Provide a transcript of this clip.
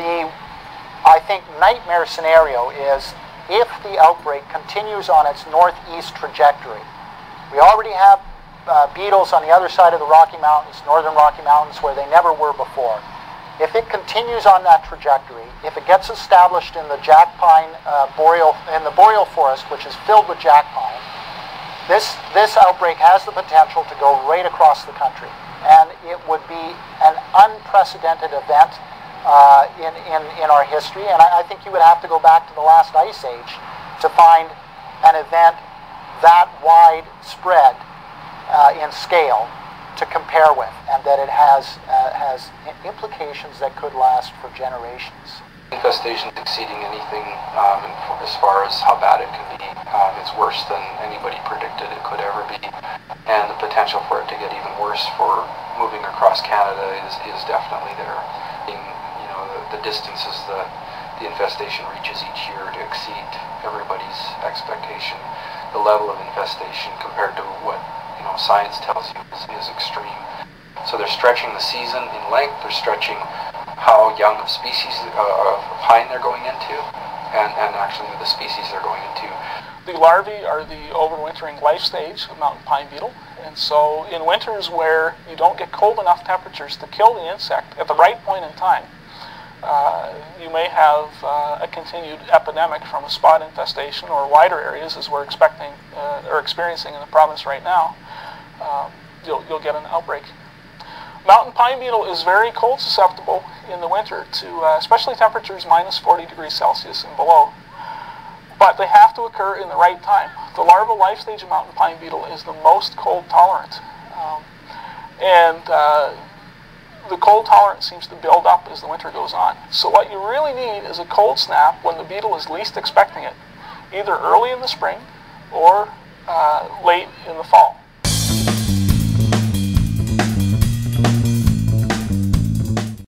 the, I think, nightmare scenario is if the outbreak continues on its northeast trajectory. We already have uh, beetles on the other side of the Rocky Mountains, northern Rocky Mountains, where they never were before. If it continues on that trajectory, if it gets established in the jack pine uh, boreal, in the boreal forest, which is filled with jack pine, this, this outbreak has the potential to go right across the country. And it would be an unprecedented event uh, in, in, in our history. And I, I think you would have to go back to the last ice age to find an event that widespread uh, in scale to compare with, and that it has, uh, has implications that could last for generations. Infestation exceeding anything um, as far as how bad it can be. Um, it's worse than anybody predicted it could ever be, and the potential for it to get even worse for moving across Canada is, is definitely there. The distances that the infestation reaches each year to exceed everybody's expectation. The level of infestation compared to what you know science tells you is, is extreme. So they're stretching the season in length. They're stretching how young of species uh, of pine they're going into, and, and actually the species they're going into. The larvae are the overwintering life stage of mountain pine beetle, and so in winters where you don't get cold enough temperatures to kill the insect at the right point in time, uh, you may have uh, a continued epidemic from a spot infestation or wider areas as we're expecting uh, or experiencing in the province right now. Um, you'll, you'll get an outbreak. Mountain pine beetle is very cold susceptible in the winter to uh, especially temperatures minus 40 degrees Celsius and below. But they have to occur in the right time. The larval life stage of mountain pine beetle is the most cold tolerant. Um, and uh, the cold tolerance seems to build up as the winter goes on. So what you really need is a cold snap when the beetle is least expecting it, either early in the spring or uh, late in the fall.